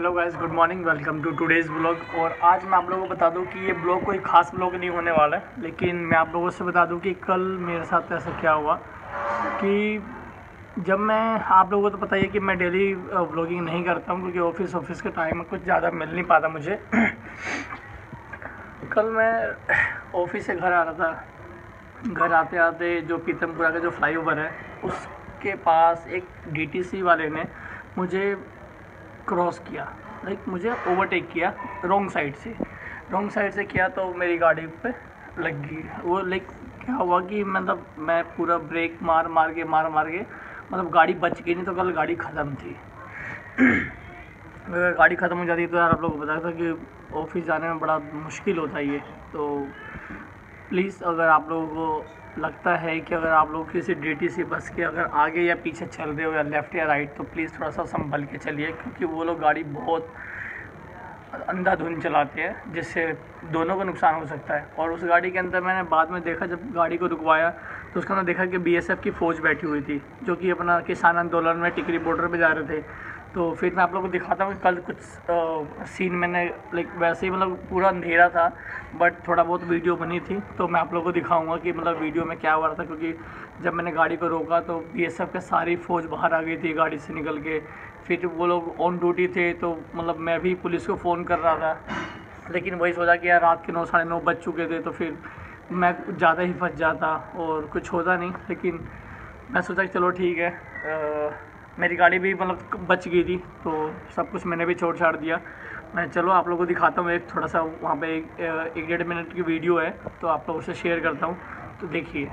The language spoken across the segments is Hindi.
Hello guys good morning welcome to today's blog और आज मैं आप लोगों को बता दूँ कि ये ब्लॉग कोई ख़ास ब्लॉग नहीं होने वाला है, लेकिन मैं आप लोगों से बता दूँ कि कल मेरे साथ ऐसा क्या हुआ कि जब मैं, आप लोगों को तो पता ही है कि मैं डेली ब्लॉगिंग नहीं करता हूँ, क्योंकि ऑफ़िस ऑफ़िस के टाइम में कुछ ज़्यादा मिल नहीं पाता मुझे। कल मैं ऑफ़िस से घर आ रहा था। घर आते आते जो पीतमपुरा का जो फ्लाई है, उसके पास एक डीटीसी वाले ने मुझे क्रॉस किया। लाइक मुझे ओवरटेक किया रॉन्ग साइड से। रॉन्ग साइड से किया तो मेरी गाड़ी पे लग। गई वो लाइक क्या हुआ कि मतलब मैं पूरा ब्रेक मार मार के, मार मार के मतलब गाड़ी बच गई नहीं तो कल गाड़ी ख़त्म थी। अगर गाड़ी ख़त्म हो जाती तो यार आप लोग को बताया था कि ऑफ़िस जाने में बड़ा मुश्किल होता है ये। तो प्लीज़ अगर आप लोगों को लगता है कि अगर आप लोग किसी डी सी बस के अगर आगे या पीछे चल रहे हो या लेफ़्ट या राइट तो प्लीज़ थोड़ा सा संभल के चलिए, क्योंकि वो लोग गाड़ी बहुत अंधाधुंध चलाते हैं, जिससे दोनों को नुकसान हो सकता है। और उस गाड़ी के अंदर मैंने बाद में देखा, जब गाड़ी को रुकवाया तो उसके अंदर देखा कि बीएसएफ की फ़ौज बैठी हुई थी, जो कि अपना किसान आंदोलन में टिकरी बॉर्डर पर जा रहे थे। तो फिर मैं आप लोगों को दिखाता हूँ कि कल कुछ आ, सीन मैंने लाइक वैसे ही मतलब पूरा अंधेरा था बट थोड़ा बहुत वीडियो बनी थी तो मैं आप लोगों को दिखाऊँगा कि मतलब वीडियो में क्या हुआ रहा था क्योंकि जब मैंने गाड़ी को रोका तो बी एस एफ़ के सारी फ़ौज बाहर आ गई थी गाड़ी से निकल के। फिर वो लोग ऑन ड्यूटी थे तो मतलब मैं भी पुलिस को फ़ोन कर रहा था लेकिन वही सोचा कि यार रात के नौ साढ़े नौ बज चुके थे तो फिर मैं ज़्यादा ही फंस जाता और कुछ होता नहीं लेकिन मैं सोचा कि चलो ठीक है आ, मेरी गाड़ी भी मतलब बच गई थी तो सब कुछ मैंने भी छोड़ छाड़ दिया। मैं चलो आप लोगों को दिखाता हूँ एक थोड़ा सा वहाँ पे एक एक डेढ़ मिनट की वीडियो है तो आप लोगों से शेयर करता हूँ तो देखिए।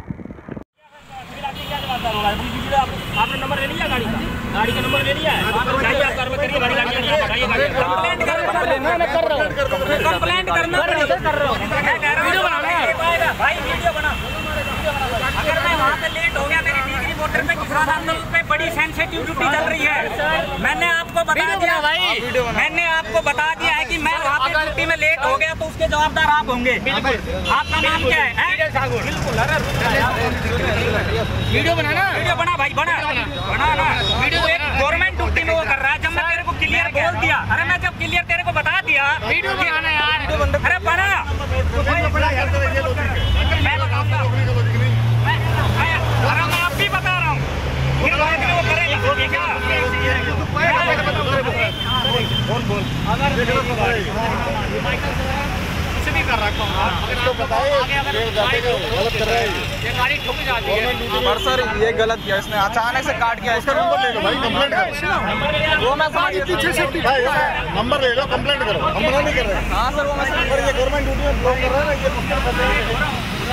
आपने नंबर ले लिया गाड़ी का? गाड़ी का नंबर ले लिया है? कंप्लेंट करना कर रहा हूँ भाई वीडियो बना। अगर मैं वहाँ पे लेट हो गया मेरी मोटर पे किसान आंदोलन पे बड़ी सेंसिटिव ड्यूटी चल रही है। मैंने आपको बता दिया भाई। मैंने आपको बता दिया है कि मैं वहाँ पे ड्यूटी में लेट हो गया तो उसके जवाबदार आप होंगे। आपका नाम क्या है? वीडियो बना ना वीडियो बना भाई बना। बना। ना। वीडियो एक गवर्नमेंट ड्यूटी में वो कर रहा है जब मैं तेरे को क्लियर बोल दिया। अरे मैं जब क्लियर तेरे को बता दिया वीडियो बनाना यार। अरे बना। मैं बताऊँगा अरे मैं अब भी बता रहा हूँ फिर बाद में वो करेगा ठीक है बोल बोल अगर कुछ भी कर रखा हूँ अगर बताए गलत कर रहे हैं ये गाड़ी ठुक जाती है पर सर ये गलत किया इसने अचानक से काट किया इसका नंबर ले लो भाई कंप्लेंट करो। वो मैं समझ पीछे सेफ्टी भाई नंबर ले लो कंप्लेंट करो। हम नहीं कर रहे हाँ सर वो मैं समझ ये गवर्नमेंट ड्यूटी में ब्लॉक कर रहा है ना ये मुश्किल कर रहा है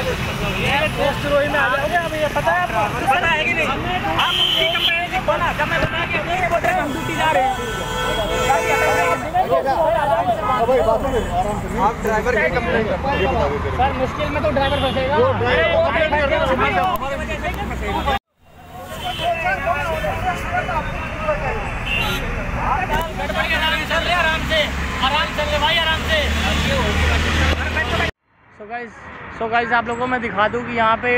पोस्ट रोई में आ जाओगे अब ये पता है। आपको पता है कि नहीं आप उसकी कंपनी से बना जब मैं बता के नहीं बोल रहे हम ड्यूटी जा रहे हैं आप ड्राइवर की कंप्लेन सर मुश्किल में तो ड्राइवर फंसेगा सो गाइस सो गाइस आप लोगों को मैं दिखा दूँ कि यहाँ पे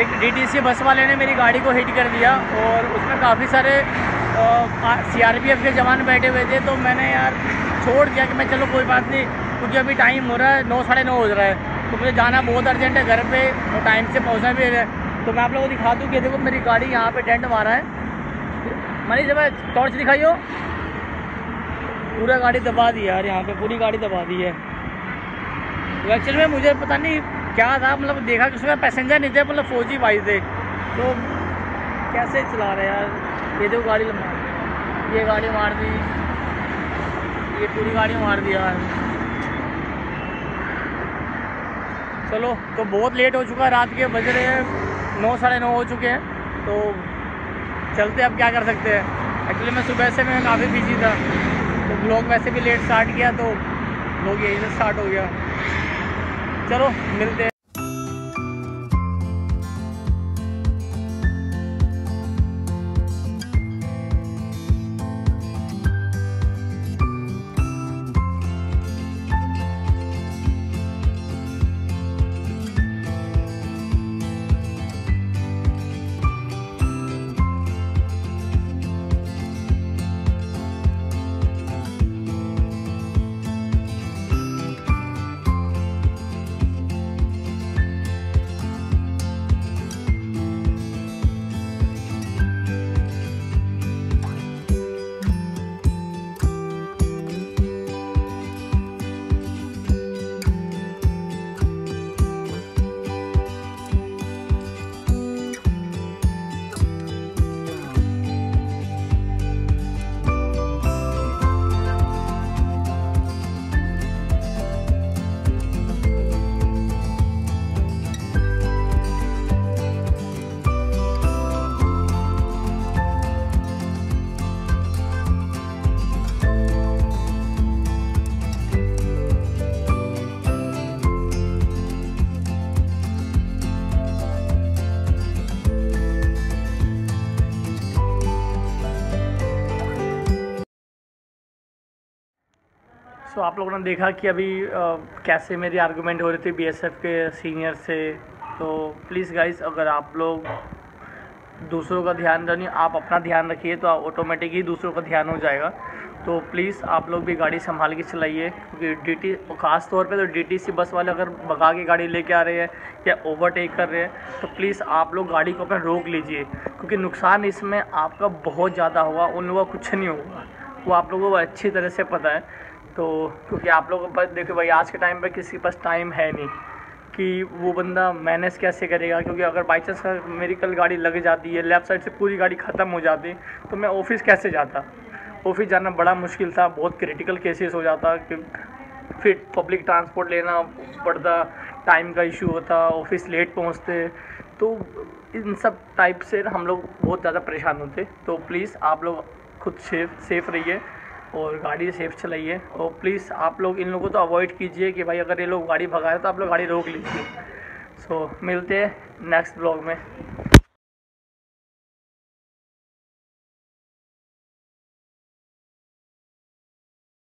एक डीटीसी बस वाले ने मेरी गाड़ी को हिट कर दिया और उसमें काफ़ी सारे सीआरपीएफ के जवान बैठे हुए थे। तो मैंने यार छोड़ दिया कि मैं, चलो कोई बात नहीं, क्योंकि अभी टाइम हो रहा है, नौ साढ़े नौ हो रहा है तो मुझे जाना बहुत अर्जेंट है, घर पे और टाइम से पहुँचना भी है। तो मैं आप लोगों को दिखा दूँ कि देखो, मेरी गाड़ी यहाँ पे टेंट मारा है। मनी जब टॉर्च दिखाइयो। पूरा गाड़ी दबा दी यार, यहाँ पे पूरी गाड़ी दबा दी है। एक्चुअल में मुझे पता नहीं क्या था मतलब देखा कि उसमें पैसेंजर नहीं थे मतलब फौजी भाई थे। तो कैसे चला रहे यार? ये देखो गाड़ी मार ये गाड़ी मार दी। ये पूरी गाड़ी मार दी यार। चलो तो बहुत लेट हो चुका है, रात के बज रहे हैं। नौ, साढ़े नौ हो चुके हैं। तो चलते अब क्या कर सकते हैं। एक्चुअली मैं सुबह से मैं काफ़ी बिज़ी था। तो ब्लॉग वैसे भी लेट स्टार्ट किया तो ब्लॉग यहीं से स्टार्ट हो गया। चलो मिलते हैं। सो आप लोगों ने देखा कि अभी आ, कैसे मेरी आर्गूमेंट हो रही थी बीएसएफ के सीनियर से। तो प्लीज़ गाइस अगर आप लोग दूसरों का ध्यान नहीं आप अपना ध्यान रखिए तो ऑटोमेटिक ही दूसरों का ध्यान हो जाएगा। तो प्लीज़ आप लोग भी गाड़ी संभाल के चलाइए क्योंकि डी टी ख़ास तौर पे तो डीटीसी बस वाले अगर भगा के गाड़ी लेके आ रहे हैं या ओवरटेक कर रहे हैं तो प्लीज़ आप लोग गाड़ी को अपना रोक लीजिए। क्योंकि नुकसान इसमें आपका बहुत ज़्यादा होगा उन लोगों का कुछ नहीं होगा। वो आप लोगों को अच्छी तरह से पता है। तो क्योंकि आप लोगों के पास देखो भाई, आज के टाइम पर किसी के पास टाइम है नहीं कि वो बंदा मैनेज कैसे करेगा। क्योंकि अगर बाई चांस मेरी कल गाड़ी लग जाती है लेफ़्ट साइड से पूरी गाड़ी ख़त्म हो जाती तो मैं ऑफ़िस कैसे जाता? ऑफ़िस जाना बड़ा मुश्किल था, बहुत क्रिटिकल केसेस हो जाता कि फिर पब्लिक ट्रांसपोर्ट लेना पड़ता टाइम का इशू होता ऑफ़िस लेट पहुँचते। तो इन सब टाइप से हम लोग बहुत ज़्यादा परेशान होते। तो प्लीज़ आप लोग खुद सेफ़ सेफ़ रहिए। और गाड़ी सेफ़ चलाइए। और प्लीज़ आप लोग इन लोगों को तो अवॉइड कीजिए कि भाई अगर ये लोग गाड़ी भगाए तो आप लोग गाड़ी रोक लीजिए। सो so, मिलते हैं नेक्स्ट ब्लॉग में।